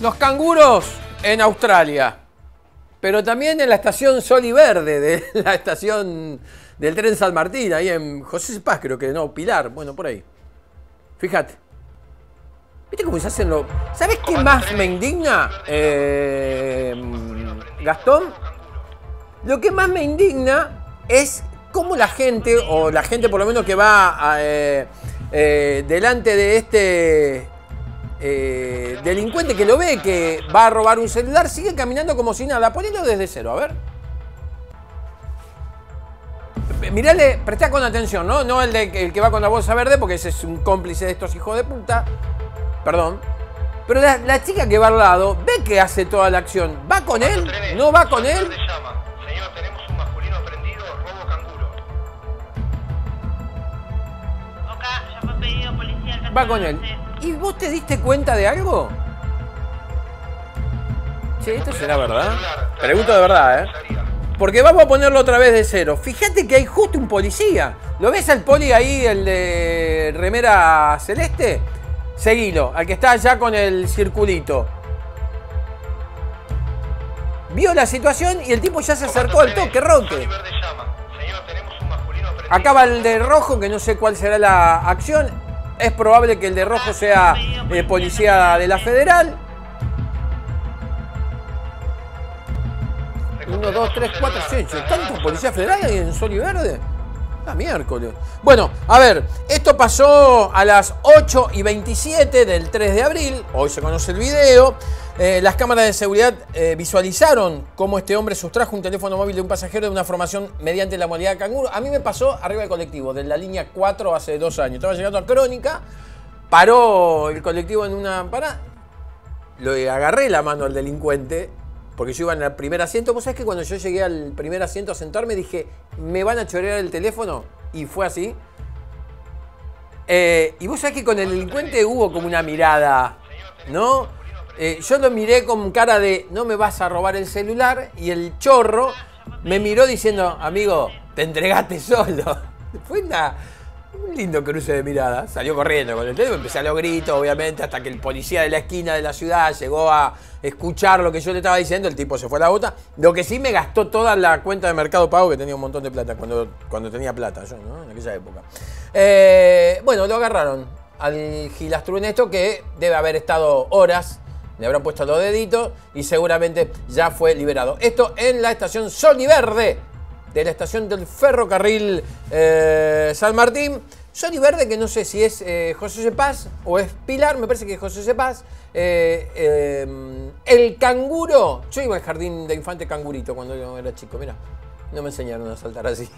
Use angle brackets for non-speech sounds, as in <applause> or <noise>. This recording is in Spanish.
Los canguros en Australia, pero también en la estación Sol y Verde de <laughs> la estación del tren San Martín, ahí en José Paz, creo que no, Pilar, bueno, por ahí. Fíjate. ¿Viste cómo se hacen los.? ¿Sabes qué más me indigna, eh, Gastón? Lo que más me indigna es cómo la gente, o la gente por lo menos que va eh, eh, delante de este eh, delincuente que lo ve que va a robar un celular sigue caminando como si nada. Ponelo desde cero, a ver. Mirale, presta con atención, ¿no? No el, de, el que va con la bolsa verde, porque ese es un cómplice de estos hijos de puta. Perdón. Pero la, la chica que va al lado ve que hace toda la acción. ¿Va con él? ¿No va con él? Va con él. ¿Y vos te diste cuenta de algo? Che, esto será verdad. Pregunto de verdad, ¿eh? Porque vamos a ponerlo otra vez de cero. Fíjate que hay justo un policía. ¿Lo ves al poli ahí, el de remera celeste? Seguilo, al que está allá con el circulito. Vio la situación y el tipo ya se acercó al toque, Roque. Acaba el de rojo, que no sé cuál será la acción. Es probable que el de rojo sea eh, policía de la federal. Uno, dos, tres, cuatro, seis. ¿Tantos policías federales en Sol y Verde? Ah, miércoles. Bueno, a ver, esto pasó a las 8 y 27 del 3 de abril. Hoy se conoce el video. Eh, las cámaras de seguridad eh, visualizaron cómo este hombre sustrajo un teléfono móvil de un pasajero de una formación mediante la modalidad canguro. A mí me pasó arriba del colectivo, de la línea 4 hace dos años. Estaba llegando a Crónica, paró el colectivo en una parada. Lo agarré la mano al delincuente, porque yo iba en el primer asiento. ¿Vos sabés que cuando yo llegué al primer asiento a sentarme dije, me van a chorear el teléfono? Y fue así. Eh, y vos sabés que con el delincuente hubo como una mirada, ¿no? Eh, yo lo miré con cara de, no me vas a robar el celular. Y el chorro me miró diciendo, amigo, te entregaste solo. <laughs> Fue una, un lindo cruce de mirada. Salió corriendo con el teléfono, empecé a los gritos, obviamente, hasta que el policía de la esquina de la ciudad llegó a escuchar lo que yo le estaba diciendo. El tipo se fue a la bota. Lo que sí me gastó toda la cuenta de Mercado Pago, que tenía un montón de plata, cuando, cuando tenía plata yo, ¿no? En aquella época. Eh, bueno, lo agarraron al Gilastrú en esto, que debe haber estado horas le habrán puesto los deditos y seguramente ya fue liberado. Esto en la estación Sol y Verde de la estación del ferrocarril eh, San Martín. Sol y Verde, que no sé si es eh, José Cepaz o es Pilar, me parece que es José Cepaz. Eh, eh, el canguro. Yo iba al jardín de infante cangurito cuando yo era chico, mira. No me enseñaron a saltar así.